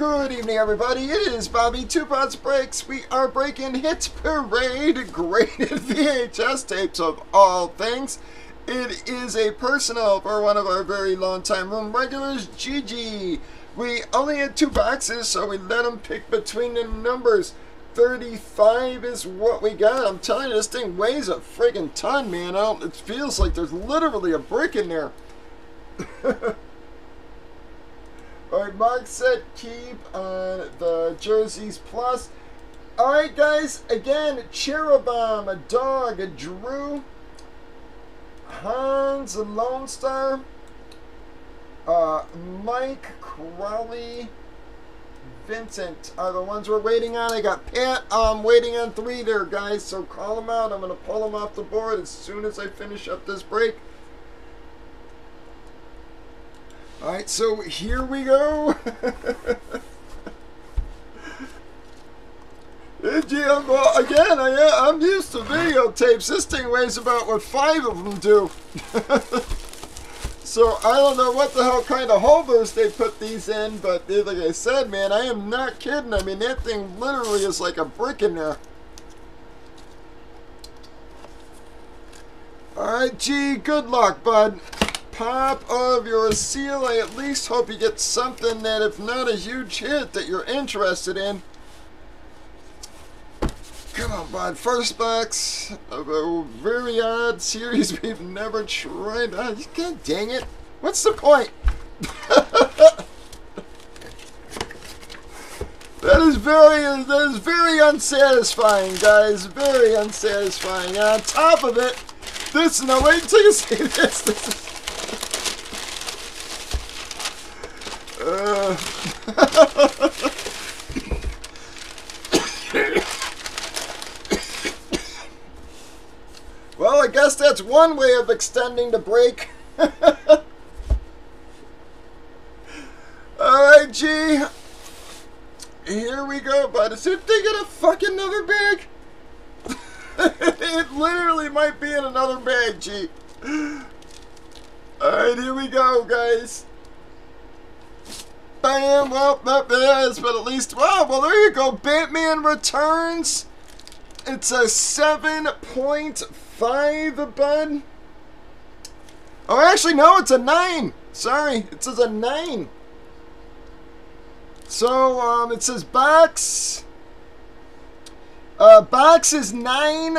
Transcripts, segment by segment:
Good evening, everybody. It is Bobby Two Pops Breaks. We are breaking Hits Parade graded VHS tapes of all things. It is a personal for one of our very long time room regulars, Gigi. We only had two boxes, so we let him pick between the numbers. 35 is what we got. I'm telling you, this thing weighs a friggin' ton, man. It feels like there's literally a brick in there. Alright, set keep on the jerseys plus. Alright, guys, again, Cherubim, a dog, a Drew, Hans, a Lone Star, uh, Mike, Crowley, Vincent are the ones we're waiting on. I got Pat um, waiting on three there, guys, so call them out. I'm going to pull them off the board as soon as I finish up this break. All right, so here we go. GM, um, well, again, I, uh, I'm used to videotapes. This thing weighs about what five of them do. so I don't know what the hell kind of holders they put these in, but like I said, man, I am not kidding. I mean, that thing literally is like a brick in there. All right, G, good luck, bud pop of your seal. I at least hope you get something that, if not a huge hit, that you're interested in. Come on, bud. First box of a very odd series we've never tried. Ah, oh, God dang it. What's the point? that is very, that is very unsatisfying, guys. Very unsatisfying. On top of it, this, now wait until you see this. This is uh. well, I guess that's one way of extending the break. Alright, G. Here we go, bud. Is it get a fucking another bag? it literally might be in another bag, G. Alright, here we go, guys. Bam! Well, that is, but at least, wow, well, there you go. Batman Returns. It's a 7.5, bud. Oh, actually, no, it's a 9. Sorry, it says a 9. So, um, it says box. Uh, box is 9.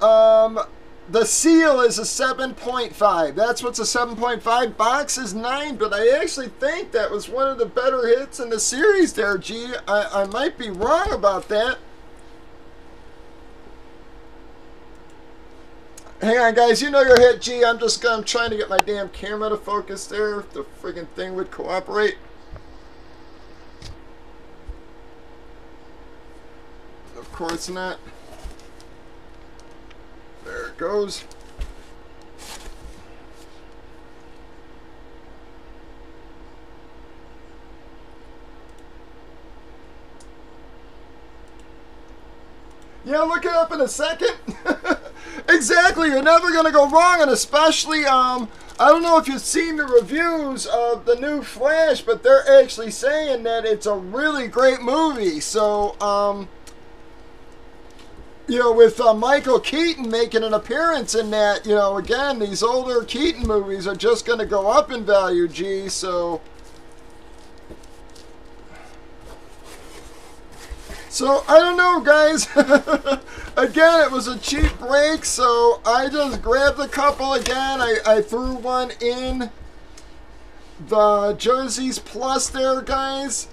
Um, the seal is a 7.5. That's what's a 7.5. Box is 9, but I actually think that was one of the better hits in the series there, G. I, I might be wrong about that. Hang on, guys. You know your hit, G. I'm just I'm trying to get my damn camera to focus there. If the freaking thing would cooperate. Of course not. It goes. Yeah, look it up in a second. exactly, you're never gonna go wrong, and especially, um, I don't know if you've seen the reviews of the new Flash, but they're actually saying that it's a really great movie. So, um, you know, with uh, Michael Keaton making an appearance in that, you know, again, these older Keaton movies are just going to go up in value, G, so. So, I don't know, guys. again, it was a cheap break, so I just grabbed a couple again. I, I threw one in the Jerseys Plus there, guys.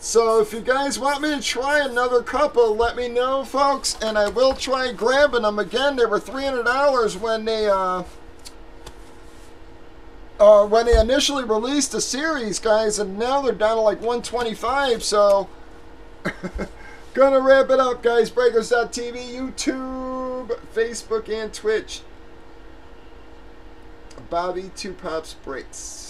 So if you guys want me to try another couple, let me know, folks, and I will try grabbing them again. They were three hundred dollars when they uh, uh, when they initially released the series, guys, and now they're down to like one twenty five. So gonna wrap it up, guys. Breakers.tv, YouTube, Facebook, and Twitch. Bobby Two Pops Breaks.